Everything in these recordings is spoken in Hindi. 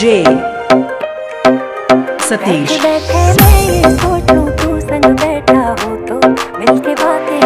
जे सतीश बैठे मैं सोचूं तो मिलके बातें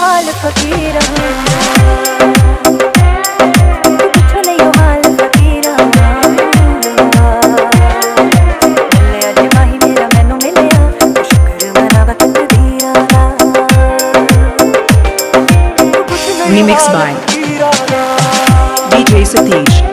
हाल फकीर remix by DJ Satish.